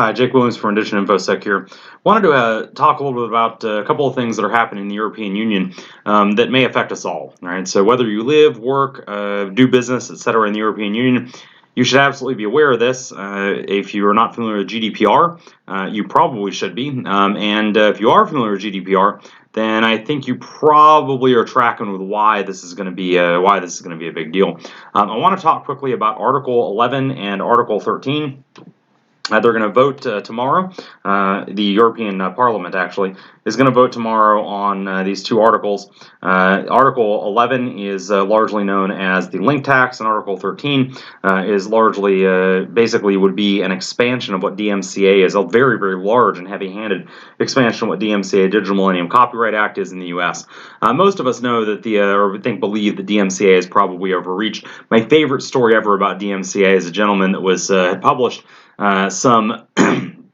Hi, Jake Williams from Rendition InfoSec here. Wanted to uh, talk a little bit about uh, a couple of things that are happening in the European Union um, that may affect us all. Right. So whether you live, work, uh, do business, etc., in the European Union, you should absolutely be aware of this. Uh, if you are not familiar with GDPR, uh, you probably should be. Um, and uh, if you are familiar with GDPR, then I think you probably are tracking with why this is going to be a, why this is going to be a big deal. Um, I want to talk quickly about Article 11 and Article 13. Uh, they're going to vote uh, tomorrow. Uh, the European uh, Parliament actually is going to vote tomorrow on uh, these two articles. Uh, Article 11 is largely known as the link tax, and Article 13 is largely, basically, would be an expansion of what DMCA is, a very, very large and heavy-handed expansion of what DMCA, Digital Millennium Copyright Act, is in the U.S. most of us know that the, or think believe that DMCA is probably overreached. My favorite story ever about DMCA is a gentleman that was published some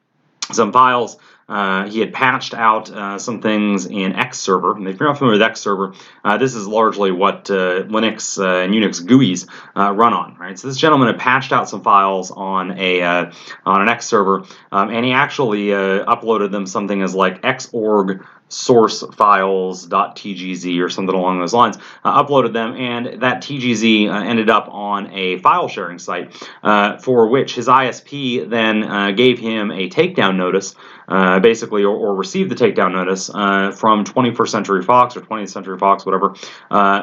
some files. Uh, he had patched out uh, some things in Xserver. And if you're not familiar with Xserver, uh, this is largely what uh, Linux uh, and Unix GUIs run on, right? So this gentleman had patched out some files on a on an Xserver, um, and he actually uploaded them something as like xorg source files.tgz or something along those lines, uh, uploaded them, and that TGZ uh, ended up on a file sharing site uh, for which his ISP then uh, gave him a takedown notice. Uh, basically, or, or, received the takedown notice uh, from 21st Century Fox or 20th Century Fox, whatever,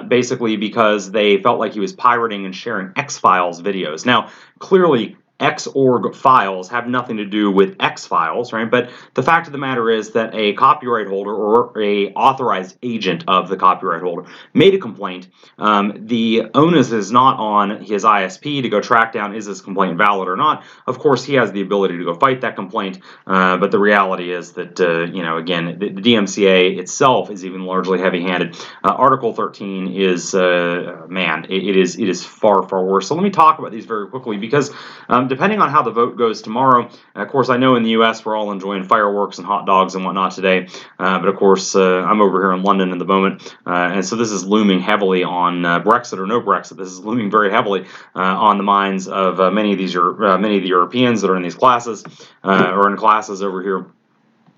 basically because they felt like he was pirating and sharing X Files videos. Now, clearly, Xorg files have nothing to do with X files, right? But the fact of the matter is that a copyright holder or a authorized agent of the copyright holder made a complaint. Um, the onus is not on his ISP to go track down is this complaint valid or not. Of course, he has the ability to go fight that complaint, uh, but the reality is that uh, you know again the, the, DMCA itself is even largely heavy-handed. Uh, Article 13 is uh, man, it, it is it is far far worse. So let me talk about these very quickly because. Um, depending on how the vote goes tomorrow, of course, I know in the U.S. we're all enjoying fireworks and hot dogs and whatnot today, uh, but of course, uh, I'm over here in London at the moment, uh, and so this is looming heavily on Brexit or no Brexit. This is looming very heavily on the minds of many of these many of the Europeans that are in these classes or in classes over here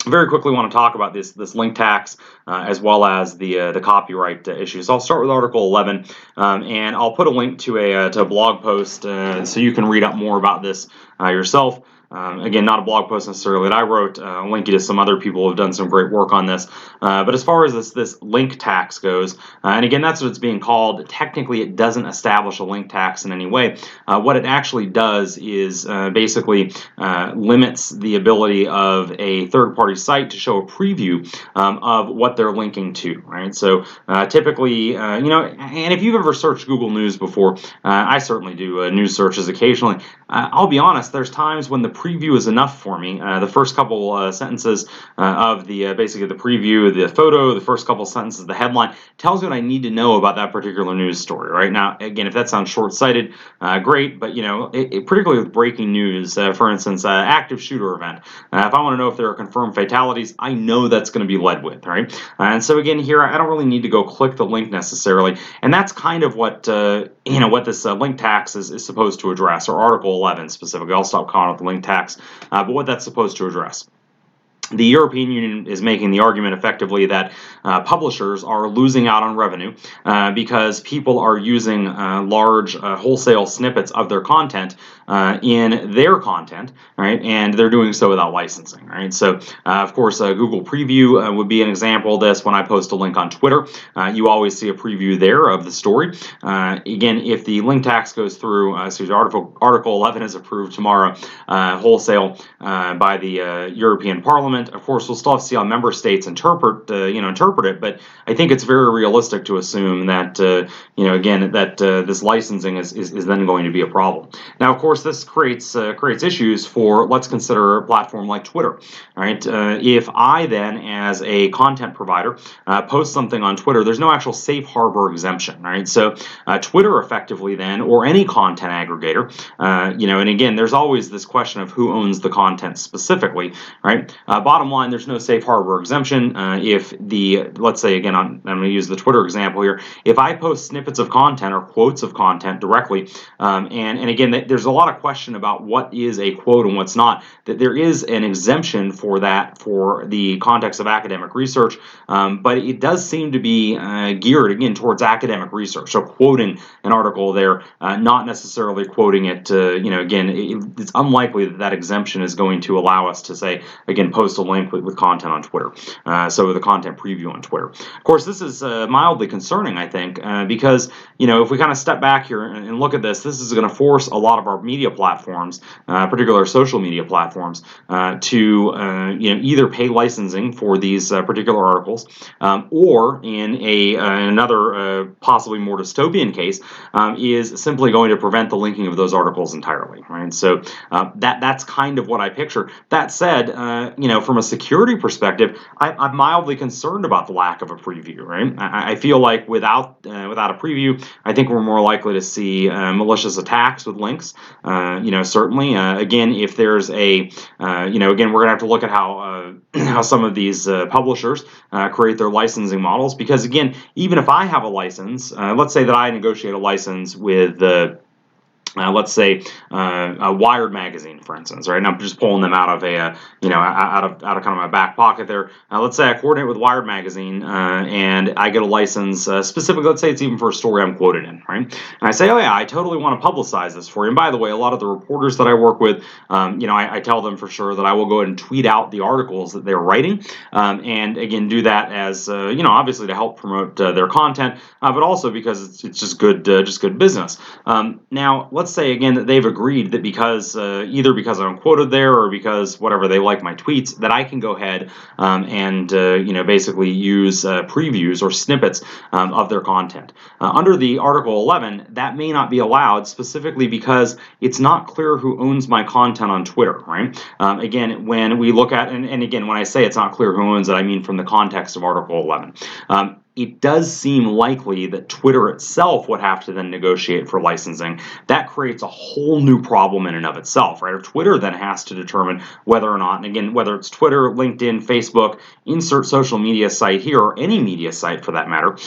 very quickly want to talk about this this link tax uh, as well as the uh, the copyright uh, issues. I'll start with Article 11, um, and I'll put a link to a uh, to a blog post uh, so you can read up more about this uh, yourself. Um, again, not a blog post necessarily that I wrote. Uh, I'll link you to some other people who have done some great work on this. Uh, but as far as this this link tax goes, uh, and again, that's what it's being called. Technically, it doesn't establish a link tax in any way. Uh, what it actually does is uh, basically uh, limits the ability of a third-party site to show a preview um, of what they're linking to. Right. So typically, you know, and if you've ever searched Google News before, I certainly do news searches occasionally. I'll be honest. There's times when the preview is enough for me. Uh, the first couple uh, sentences uh, of the uh, basically the preview, the photo, the first couple sentences, the headline tells me what I need to know about that particular news story. Right now, again, if that sounds short-sighted, uh, great. But you know, it, it, particularly with breaking news, for instance, active shooter event. if I want to know if there are confirmed fatalities, I know that's going to be led with, right? and so again, here I don't really need to go click the link necessarily, and that's kind of what you know what this link tax is, is supposed to address, or Article 11 specifically. I'll stop calling it the link tax, uh, but what that's supposed to address the European Union is making the argument effectively that uh, publishers are losing out on revenue uh, because people are using uh, large uh, wholesale snippets of their content uh, in their content, right? And they're doing so without licensing, right? So, uh, of course, Google Preview would be an example of this. When I post a link on Twitter, you always see a preview there of the story. again, if the link tax goes through, so article Article 11 is approved tomorrow, wholesale by the European Parliament of course, we'll still have to see how member states interpret, uh, you know, interpret it. But I think it's very realistic to assume that, uh, you know, again, that uh, this licensing is, is, is, then going to be a problem. Now, of course, this creates uh, creates issues for let's consider a platform like Twitter. Right? Uh, if I then, as a content provider, uh, post something on Twitter, there's no actual safe harbor exemption. Right? So Twitter effectively then, or any content aggregator, you know, and again, there's always this question of who owns the content specifically. Right? Bottom line, there's no safe harbor exemption. Uh, if the, let's say again, I'm, I'm going to use the Twitter example here. If I post snippets of content or quotes of content directly, um, and, and again, there's a lot of question about what is a quote and what's not, that there is an exemption for that for the context of academic research, um, but it does seem to be uh, geared again towards academic research. So quoting an article there, uh, not necessarily quoting it, you know, again, it, it's unlikely that that exemption is going to allow us to say, again, post a link with, with content on Twitter. Uh, so the content preview on Twitter. Of course, this is uh, mildly concerning, I think, uh, because, you know, if we kind of step back here and, and look at this, this is going to force a lot of our media platforms, uh, particular social media platforms, uh, to, uh, you know, either pay licensing for these particular articles um, or in a another possibly more dystopian case um, is simply going to prevent the linking of those articles entirely, right? So that that's kind of what I picture. That said, you know, from a security perspective, I, am mildly concerned about the lack of a preview. Right? I, I feel like without uh, without a preview, I think we're more likely to see uh, malicious attacks with links. Uh, you know, certainly. Uh, again, if there's a, uh, you know, again, we're gonna have to look at how how some of these publishers create their licensing models because again, even if I have a license, let's say that I negotiate a license with the uh, let's say uh, a Wired magazine, for instance, right? And I'm just pulling them out of a, uh, you know, out of out of kind of my back pocket there. Uh, let's say I coordinate with Wired magazine uh, and I get a license specifically. Let's say it's even for a story I'm quoted in, right? And I say, oh yeah, I totally want to publicize this for you. And by the way, a lot of the reporters that I work with, um, you know, I, I, tell them for sure that I will go ahead and tweet out the articles that they're writing, um, and again do that as you know, obviously to help promote their content, but also because it's, it's just good, just good business. Um, now let's let's say again that they've agreed that because uh, either because I'm quoted there or because whatever they like my tweets, that I can go ahead um, and uh, you know basically use uh, previews or snippets um, of their content. Uh, under the Article 11, that may not be allowed specifically because it's not clear who owns my content on Twitter. Right? Um, again, when we look at and, and again when I say it's not clear who owns it, I mean from the context of Article 11 um, it does seem likely that Twitter itself would have to then negotiate for licensing. That creates a whole new problem in and of itself, right? If Twitter then has to determine whether or not, and again, whether it's Twitter, LinkedIn, Facebook, insert social media site here, or any media site for that matter,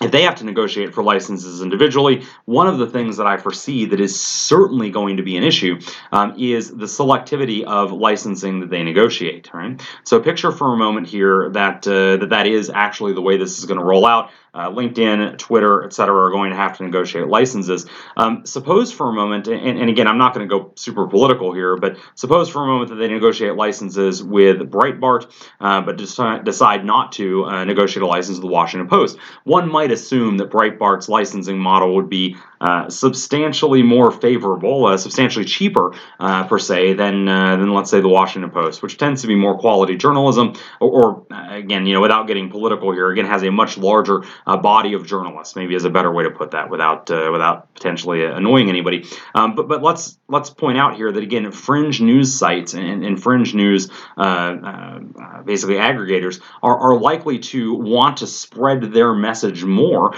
if they have to negotiate for licenses individually, one of the things that I foresee that is certainly going to be an issue um, is the selectivity of licensing that they negotiate. Right. So picture for a moment here that uh, that that is actually the way this is going to roll out uh, LinkedIn, Twitter, et cetera, are going to have to negotiate licenses. Um, suppose for a moment, and, and again, I'm not going to go super political here, but suppose for a moment that they negotiate licenses with Breitbart, uh, but decide, decide not to uh, negotiate a license with the Washington Post. One might assume that Breitbart's licensing model would be uh, substantially more favorable, uh, substantially cheaper uh, per se than than let's say the Washington Post, which tends to be more quality journalism, or, or again, you know, without getting political here, again has a much larger body of journalists. Maybe is a better way to put that without uh, without potentially annoying anybody. Um, but but let's let's point out here that again, fringe news sites and, and fringe news uh, uh, basically aggregators are, are likely to want to spread their message more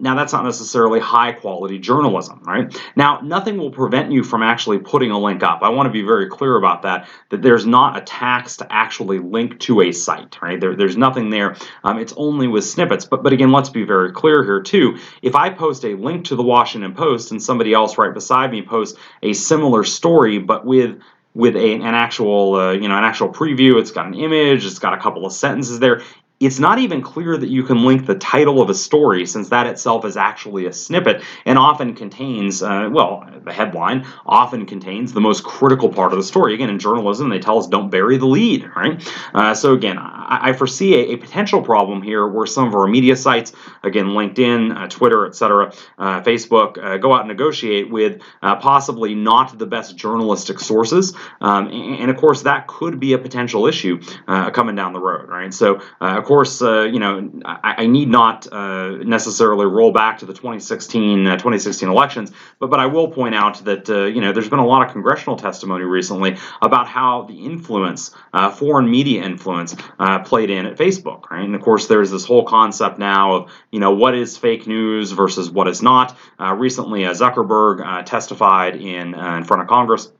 now, that's not necessarily high quality journalism, right? Now, nothing will prevent you from actually putting a link up. I want to be very clear about that, that there's not a tax to actually link to a site, right? There, there's nothing there. Um, it's only with snippets. But, but again, let's be very clear here, too. If I post a link to the Washington Post and somebody else right beside me posts a similar story, but with with a, an actual uh, you know an actual preview it's got an image it's got a couple of sentences there it's not even clear that you can link the title of a story since that itself is actually a snippet and often contains, uh, well, the headline often contains the most critical part of the story. Again, in journalism, they tell us don't bury the lead, right? Uh, so again, I, I foresee a, a, potential problem here where some of our media sites, again, LinkedIn, uh, Twitter, etc., uh, Facebook, uh, go out and negotiate with uh, possibly not the best journalistic sources. Um, and, and, of course, that could be a potential issue coming down the road, right? So, of course, uh, you know, I, I need not uh, necessarily roll back to the 2016 uh, 2016 elections, but but I will point out that uh, you know there's been a lot of congressional testimony recently about how the influence, uh, foreign media influence, uh, played in at Facebook, right? And of course, there's this whole concept now of you know what is fake news versus what is not. recently, Zuckerberg testified in in front of Congress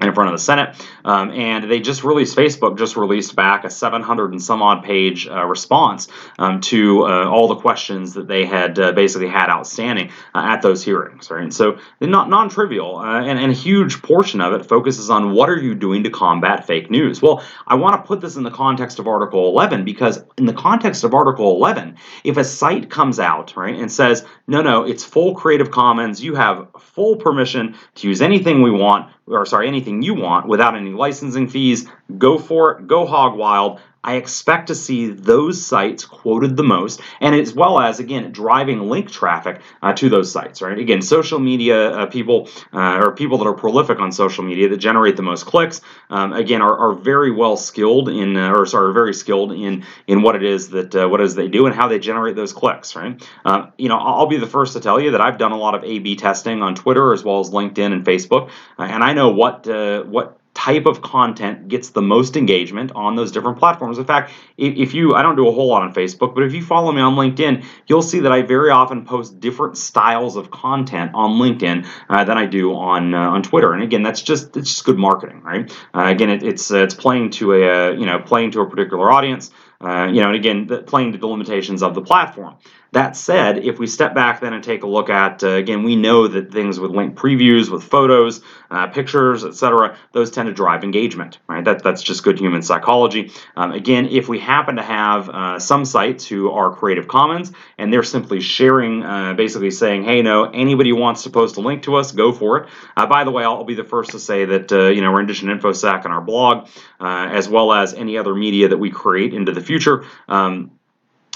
and in front of the Senate, um, and they just released. Facebook just released back a 700 and some odd page uh, response um, to uh, all the questions that they had uh, basically had outstanding uh, at those hearings. Right, and so not non-trivial, uh, and, and a huge portion of it focuses on what are you doing to combat fake news. Well, I want to put this in the context of Article 11 because in the context of Article 11, if a site comes out right and says no, no, it's full Creative Commons, you have full permission to use anything we want or sorry, anything you want without any licensing fees. Go for it, go hog wild. I expect to see those sites quoted the most, and as well as again driving link traffic uh, to those sites. Right? Again, social media uh, people uh, or people that are prolific on social media that generate the most clicks. Um, again, are, are very well skilled in, uh, or sorry, very skilled in in what it is that uh, what it is they do and how they generate those clicks. Right? Uh, you know, I'll be the first to tell you that I've done a lot of A/B testing on Twitter as well as LinkedIn and Facebook, and I know what what type of content gets the most engagement on those different platforms. In fact, if you, I don't do a whole lot on Facebook, but if you follow me on LinkedIn, you'll see that I very often post different styles of content on LinkedIn uh, than I do on uh, on Twitter. And again, that's just it's just good marketing, right? Uh, again, it, it's uh, it's playing to a you know playing to a particular audience. Uh, you know, and again, the, playing to the limitations of the platform. That said, if we step back then and take a look at, uh, again, we know that things with link previews, with photos, uh, pictures, etc., those tend to drive engagement, right? That, that's just good human psychology. Um, again, if we happen to have uh, some sites who are Creative Commons and they're simply sharing, uh, basically saying, hey, no, anybody wants to post a link to us, go for it. Uh, by the way, I'll be the first to say that, uh, you know, Rendition InfoSec and our blog, as well as any other media that we create into the future, um,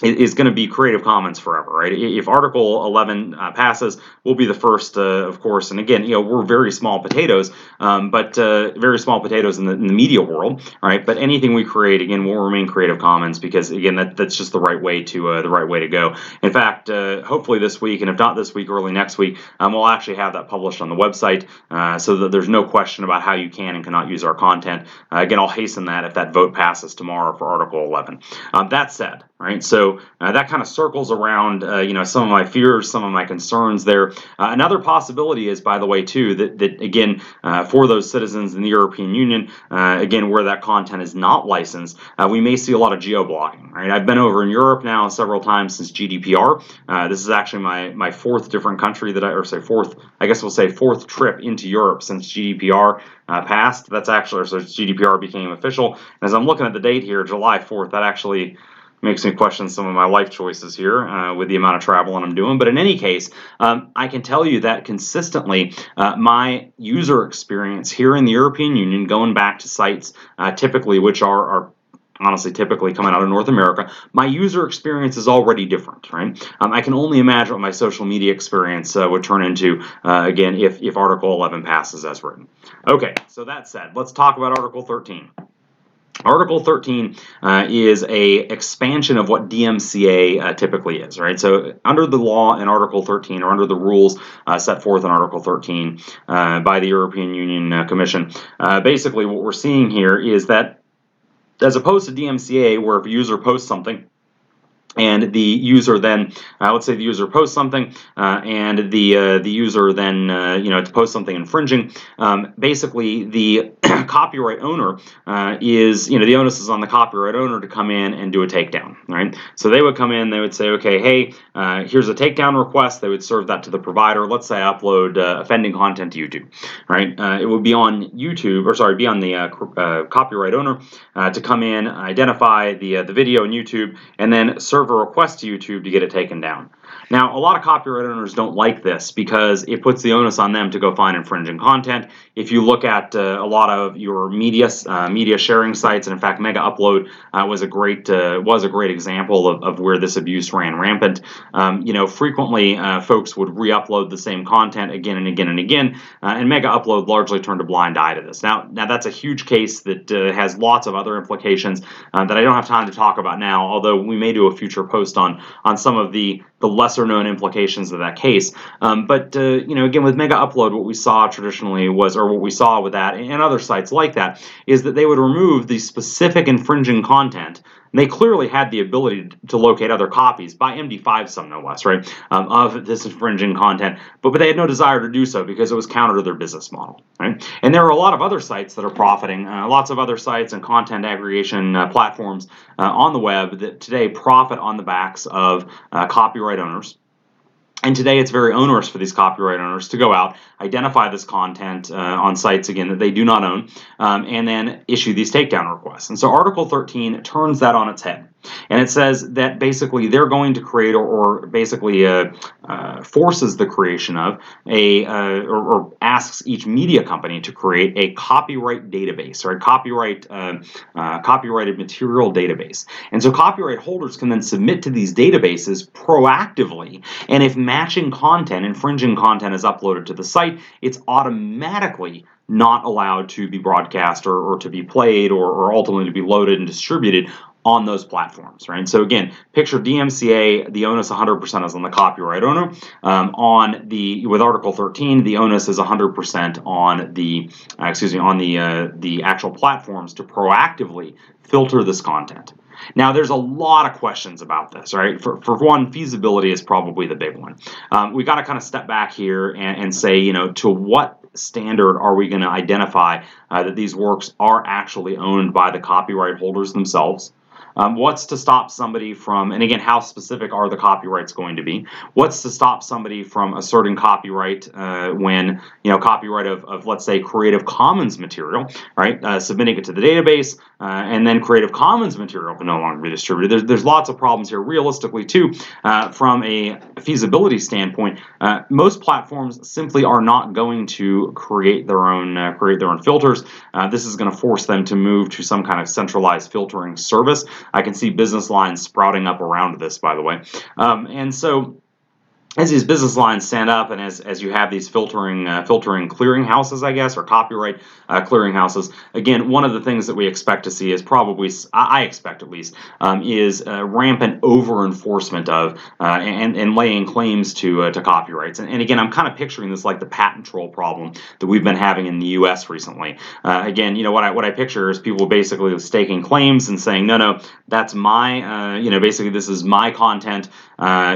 is going to be Creative Commons forever, right? If Article 11 uh, passes, we'll be the first, uh, of course. And again, you know, we're very small potatoes, um, but uh, very small potatoes in the, in the, media world, right? But anything we create, again, will remain Creative Commons because, again, that, that's just the right way to uh, the right way to go. In fact, uh, hopefully this week, and if not this week, early next week, um, we'll actually have that published on the website uh, so that there's no question about how you can and cannot use our content. again, I'll hasten that if that vote passes tomorrow for Article 11. Um, that said, right? So uh, that kind of circles around, uh, you know, some of my fears, some of my concerns there. Uh, another possibility is, by the way, too, that, that again, uh, for those citizens in the European Union, uh, again, where that content is not licensed, uh, we may see a lot of geo blocking, right? I've been over in Europe now several times since GDPR. this is actually my, my fourth different country that I, or say fourth, I guess we'll say fourth trip into Europe since GDPR passed. That's actually, so GDPR became official. And as I'm looking at the date here, July 4th, that actually makes me question some of my life choices here uh, with the amount of traveling I'm doing. But in any case, um, I can tell you that consistently, uh, my user experience here in the European Union, going back to sites uh, typically which are, are honestly typically coming out of North America, my user experience is already different, right? Um, I can only imagine what my social media experience uh, would turn into, uh, again, if, if Article 11 passes as written. Okay, so that said, let's talk about Article 13. Article 13 uh, is a expansion of what DMCA uh, typically is, right? So under the law in Article 13, or under the rules uh, set forth in Article 13 uh, by the European Union uh, Commission, uh, basically what we're seeing here is that as opposed to DMCA, where if a user posts something, and the user then uh, let's say the user posts something uh, and the uh, the user then uh, you know to post something infringing um, basically the copyright owner uh, is you know the onus is on the copyright owner to come in and do a takedown right? So they would come in they would say okay hey uh, here's a takedown request. They would serve that to the provider. Let's say I upload offending content to YouTube right? It would be on YouTube or sorry be on the copyright owner to come in identify the the video on YouTube and then serve serve a request to YouTube to get it taken down. Now, a lot of copyright owners don't like this because it puts the onus on them to go find infringing content. If you look at uh, a lot of your media uh, media sharing sites, and in fact, Mega Upload uh, was a great uh, was a great example of, of where this abuse ran rampant. Um, you know, frequently uh, folks would re-upload the same content again and again and again, uh, and Mega Upload largely turned a blind eye to this. Now, now that's a huge case that has lots of other implications that I don't have time to talk about now. Although we may do a future post on on some of the the lesser known implications of that case. Um, but you know, again, with Mega Upload, what we saw traditionally was, or what we saw with that and other sites like that, is that they would remove the specific infringing content And they clearly had the ability to locate other copies by MD5 sum no less, right, um, of this infringing content, but, but they had no desire to do so because it was counter to their business model, right? And there are a lot of other sites that are profiting, uh, lots of other sites and content aggregation uh, platforms uh, on the web that today profit on the backs of uh, copyright owners and today it's very onerous for these copyright owners to go out, identify this content uh, on sites again that they do not own, um, and then issue these takedown requests. And so Article 13 turns that on its head. And it says that basically they're going to create or, or basically uh, uh, forces the creation of a uh, or, or, asks each media company to create a copyright database or a copyright uh, uh, copyrighted material database. And so copyright holders can then submit to these databases proactively. And if matching content, infringing content is uploaded to the site, it's automatically not allowed to be broadcast or, or to be played or, or ultimately to be loaded and distributed on those platforms, right? So again, picture DMCA, the onus 100% is on the copyright owner. Um, on the with Article 13, the onus is 100% on the uh, excuse me on the uh, the actual platforms to proactively filter this content. Now, there's a lot of questions about this, right? For, for one, feasibility is probably the big one. Um, we got to kind of step back here and, and say, you know, to what standard are we going to identify uh, that these works are actually owned by the copyright holders themselves? Um, what's to stop somebody from, and again, how specific are the copyrights going to be? What's to stop somebody from asserting copyright uh, when, you know, copyright of, of, let's say, Creative Commons material, right? Uh, submitting it to the database, uh, and then Creative Commons material can no longer be distributed. There's, there's lots of problems here, realistically, too, uh, from a feasibility standpoint. Uh, most platforms simply are not going to create their own uh, create their own filters. this is going to force them to move to some kind of centralized filtering service. I can see business lines sprouting up around this, by the way. Um, and so as these business lines stand up and as, as you have these filtering uh, filtering clearinghouses, I guess, or copyright uh, clearinghouses, again, one of the things that we expect to see is probably, I expect at least, um, is uh, rampant over enforcement of uh, and, and laying claims to uh, to copyrights. And, and, again, I'm kind of picturing this like the patent troll problem that we've been having in the U.S. recently. Uh, again, you know what I what I picture is people basically staking claims and saying, no, no, that's my, you know, basically this is my content.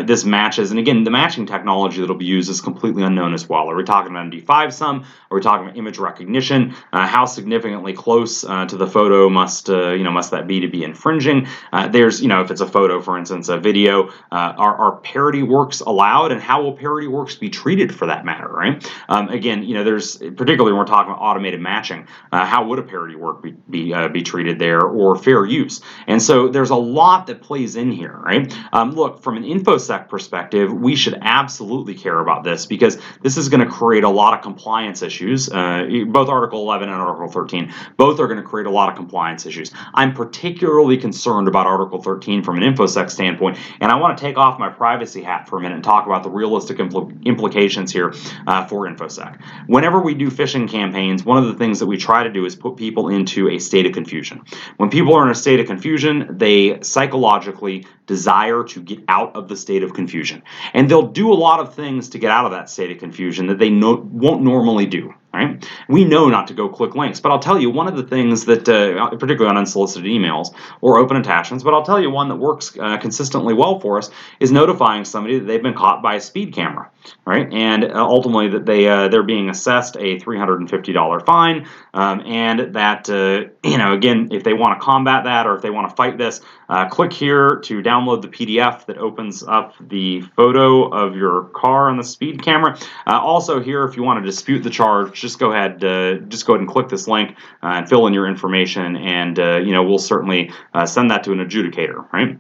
this matches, and again, the matching technology that'll be used is completely unknown as well. Are we talking about MD5 sum? Are we talking about image recognition? Uh, how significantly close uh, to the photo must uh, you know must that be to be infringing? Uh, there's you know if it's a photo, for instance, a video, uh, are, are parody works allowed, and how will parody works be treated for that matter? Right? Um, again, you know, there's particularly when we're talking about automated matching, uh, how would a parody work be be, be treated there, or fair use? And so there's a lot that plays in here, right? Um, look, from an infosec perspective, we should absolutely care about this because this is going to create a lot of compliance issues. Uh, both Article 11 and Article 13, both are going to create a lot of compliance issues. I'm particularly concerned about Article 13 from an InfoSec standpoint, and I want to take off my privacy hat for a minute and talk about the realistic impl- implications here uh, for InfoSec. Whenever we do phishing campaigns, one of the things that we try to do is put people into a state of confusion. When people are in a state of confusion, they psychologically desire to get out of the state of confusion. And they'll do a lot of things to get out of that state of confusion that they no, won't normally do. Right? We know not to go click links, but I'll tell you one of the things that, uh, particularly on unsolicited emails or open attachments, but I'll tell you one that works uh, consistently well for us is notifying somebody that they've been caught by a speed camera, right? And uh, ultimately that they uh, they're being assessed a $350 fine, um, and that uh, you know again if they want to combat that or if they want to fight this, uh, click here to download the PDF that opens up the photo of your car on the speed camera. also here, if you want to dispute the charge just go ahead, uh, just go ahead and click this link uh, and fill in your information, and uh, you know we'll certainly uh, send that to an adjudicator, right?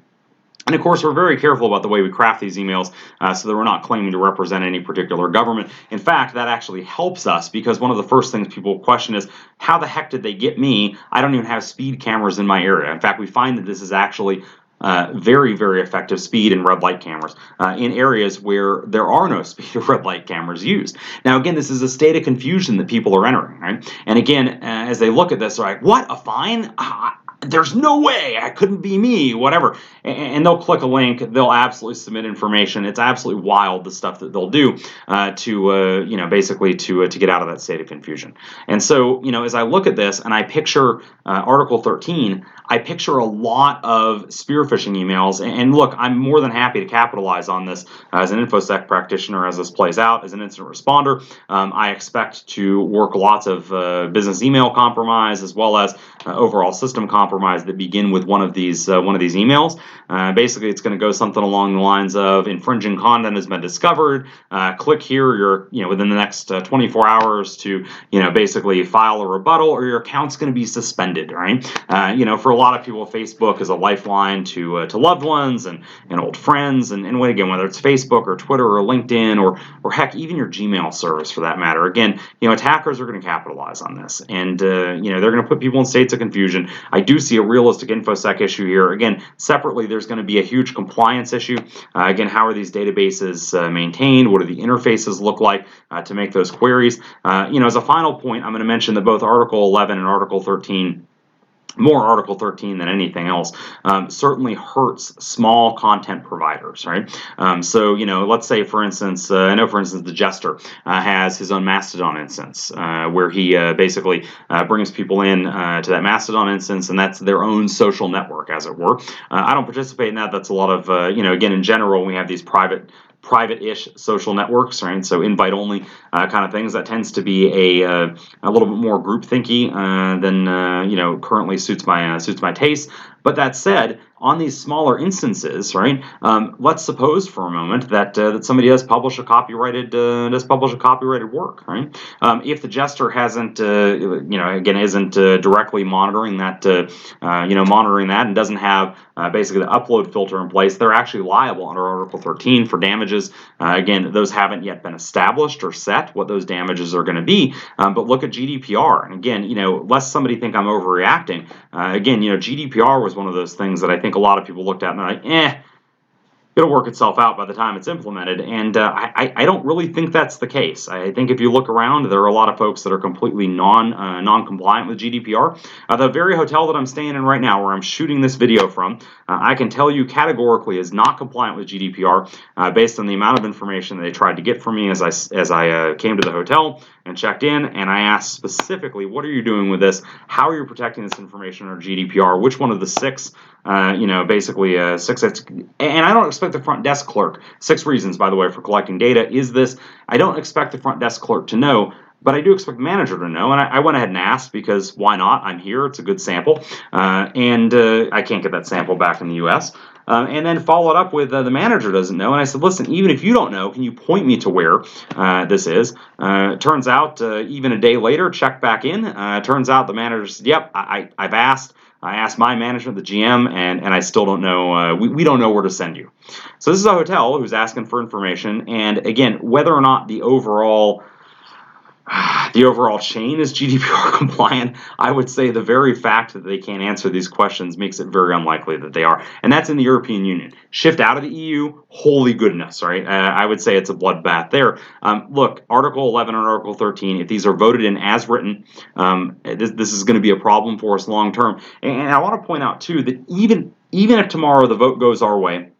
And of course, we're very careful about the way we craft these emails uh, so that we're not claiming to represent any particular government. In fact, that actually helps us because one of the first things people question is how the heck did they get me? I don't even have speed cameras in my area. In fact, we find that this is actually uh, very, very effective speed and red light cameras uh, in areas where there are no speed or red light cameras used. Now, again, this is a state of confusion that people are entering, right? And again, uh, as they look at this, they're like, what, a fine? there's no way I couldn't be me, whatever. And, they'll click a link. They'll absolutely submit information. It's absolutely wild the stuff that they'll do uh, to, uh, you know, basically to uh, to get out of that state of confusion. And so, you know, as I look at this and I picture uh, Article 13, I picture a lot of spear phishing emails. And, look, I'm more than happy to capitalize on this as an infosec practitioner as this plays out as an incident responder. Um, I expect to work lots of uh, business email compromise as well as uh, overall system compromise that begin with one of these uh, one of these emails. Uh, basically, it's going to go something along the lines of infringing content has been discovered. Uh, click here. You're you know within the next uh, 24 hours to you know basically file a rebuttal, or your account's going to be suspended. Right? You know, for a lot of people, Facebook is a lifeline to to loved ones and and old friends, and and again whether it's Facebook or Twitter or LinkedIn or or heck even your Gmail service for that matter. Again, you know attackers are going to capitalize on this, and you know they're going to put people in states of confusion. I do see a realistic infosec issue here. Again, separately, there's going to be a huge compliance issue. Uh, again, how are these databases uh, maintained? What do the interfaces look like uh, to make those queries? Uh, you know, as a final point, I'm going to mention that both Article 11 and Article 13 more Article 13 than anything else, um, certainly hurts small content providers, right? Um, so, you know, let's say, for instance, uh, I know, for instance, the Jester uh, has his own Mastodon instance uh, where he uh, basically uh, brings people in uh, to that Mastodon instance, and that's their own social network, as it were. I don't participate in that. That's a lot of, you know, again, in general, we have these private private-ish social networks, right? So invite-only uh, kind of things. That tends to be a uh, a little bit more group thinky uh, than uh, you know currently suits my uh, suits my taste. But that said, on these smaller instances, right? Um, let's suppose for a moment that uh, that somebody does publish a copyrighted uh, does publish a copyrighted work, right? Um, if the jester hasn't, uh, you know, again, isn't uh, directly monitoring that, uh, uh, you know, monitoring that, and doesn't have basically the upload filter in place, they're actually liable under Article 13 for damages. again, those haven't yet been established or set what those damages are going to be. Um, but look at GDPR, and again, you know, lest somebody think I'm overreacting. Again, you know, GDPR was one of those things that I think think a lot of people looked at and they're like, eh, it'll work itself out by the time it's implemented. And uh, I, I don't really think that's the case. I think if you look around, there are a lot of folks that are completely non uh, non compliant with GDPR. Uh, the very hotel that I'm staying in right now, where I'm shooting this video from, uh, I can tell you categorically is not compliant with GDPR uh, based on the amount of information they tried to get from me as I as I uh, came to the hotel and checked in. And I asked specifically, what are you doing with this? How are you protecting this information under GDPR? Which one of the six? You know, basically six. And I don't expect the front desk clerk. Six reasons, by the way, for collecting data is this. I don't expect the front desk clerk to know. But I do expect manager to know, and I, I went ahead and asked because why not? I'm here; it's a good sample, uh, and uh, I can't get that sample back in the U.S. Um, and then followed up with uh, the manager doesn't know. And I said, listen, even if you don't know, can you point me to where uh, this is? Uh, turns out, uh, even a day later, check back in. Uh, turns out the manager said, yep, I, I've asked. I asked my management, the GM, and, and I still don't know. Uh, we, we don't know where to send you. So this is a hotel who's asking for information. And again, whether or not the overall the overall chain is GDPR compliant, I would say the very fact that they can't answer these questions makes it very unlikely that they are. And that's in the European Union. Shift out of the EU, holy goodness, right? Uh, I would say it's a bloodbath there. Um, look, Article 11 and Article 13, if these are voted in as written, um, this, this is going to be a problem for us long term. And I want to point out, too, that even even if tomorrow the vote goes our way,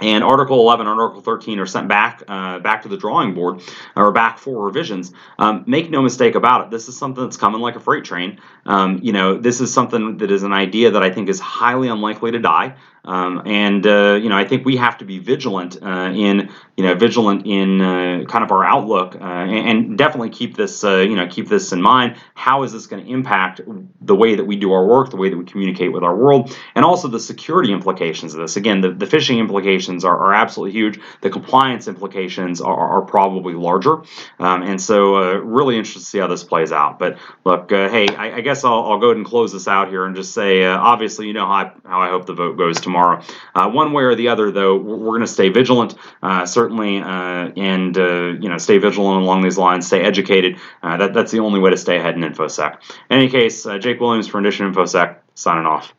and Article 11 and Article 13 are sent back uh, back to the drawing board or back for revisions. Um, make no mistake about it. This is something that's coming like a freight train. Um, you know, this is something that is an idea that I think is highly unlikely to die. Um, and uh, you know, I think we have to be vigilant uh, in you know vigilant in uh, kind of our outlook, uh, and, and, definitely keep this uh, you know keep this in mind. How is this going to impact the way that we do our work, the way that we communicate with our world, and also the security implications of this? Again, the, the phishing implications are, are absolutely huge. The compliance implications are, are probably larger, um, and so uh, really interested to see how this plays out. But look, hey, I, I guess I'll, I'll, go ahead and close this out here and just say, obviously, you know how I, how I hope the vote goes tomorrow tomorrow. Uh, one way or the other, though, we're going to stay vigilant, uh, certainly, uh, and you know, stay vigilant along these lines. Stay educated. That, that's the only way to stay ahead in infosec. In any case, Jake Williams for Rendition InfoSec signing off.